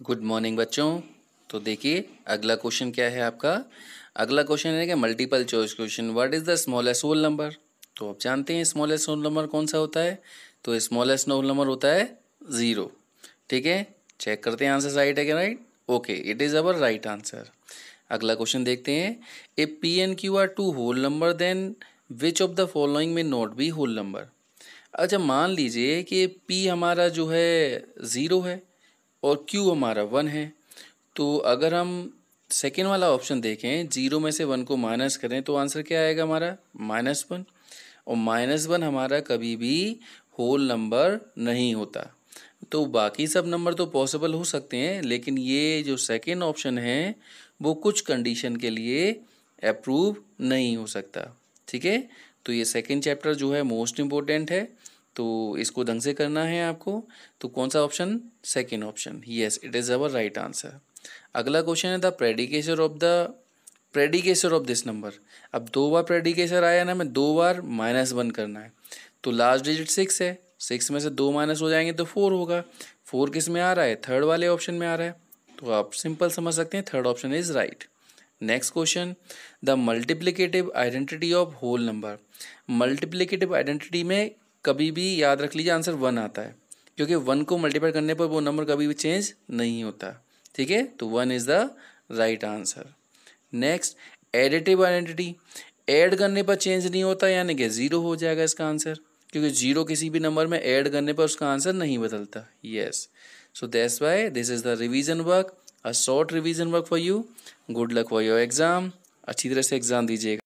Good morning बच्चों। तो देखिए, अगला क्वेश्चन क्या है आपका? अगला क्वेश्चन है कि multiple choice question what is the smallest whole number तो आप जानते हैं स्मॉलेस्ट होल नंबर कौन सा होता है? तो स्मॉलेस्ट होल नंबर होता है ज़ीरो ठीक है? चेक करते हैं आंसर राइट है क्या right okay it is our right answer अगला क्वेश्चन देखते हैं। A P N Q R two whole number then which of the following may not be whole number अच्छा मान लीजिए कि पी हमारा जो है ज़ीरो है। और क्यू हमारा वन है तो अगर हम सेकेंड वाला ऑप्शन देखें ज़ीरो में से वन को माइनस करें तो आंसर क्या आएगा हमारा? माइनस वन और माइनस वन हमारा कभी भी होल नंबर नहीं होता। तो बाकी सब नंबर तो पॉसिबल हो सकते हैं, लेकिन ये जो सेकेंड ऑप्शन है, वो कुछ कंडीशन के लिए अप्रूव नहीं हो सकता। ठीक है? तो ये सेकेंड चैप्टर जो है मोस्ट इम्पोर्टेंट है। तो इसको ढंग से करना है आपको। तो कौन सा option second option yes it is our right answer अगला क्वेश्चन है the predecessor of the predecessor of this number अब दो बार प्रेडिकेचर आया ना मैं दो बार माइनस वन करना है। तो लास्ट डिजिट सिक्स है। सिक्स में से दो माइनस हो जाएँगे तो फोर होगा। फोर किसमें आ रहा है? थर्ड वाले ऑप्शन में आ रहा है। तो आप सिंपल समझ सकते हैं third option is right next question the multiplicative identity of whole number multiplicative identity में कभी भी याद रख लीजिए आंसर वन आता है। क्योंकि वन को मल्टीप्लाई करने पर वो नंबर कभी भी चेंज नहीं होता। ठीक है? तो one is the right answer next additive identity add करने पर चेंज नहीं होता, यानी कि ज़ीरो हो जाएगा इसका आंसर क्योंकि ज़ीरो किसी भी नंबर में ऐड करने पर उसका आंसर नहीं बदलता। Yes so that's why this is the revision work a short revision work for you good luck for your exam अच्छी तरह से एग्ज़ाम दीजिएगा।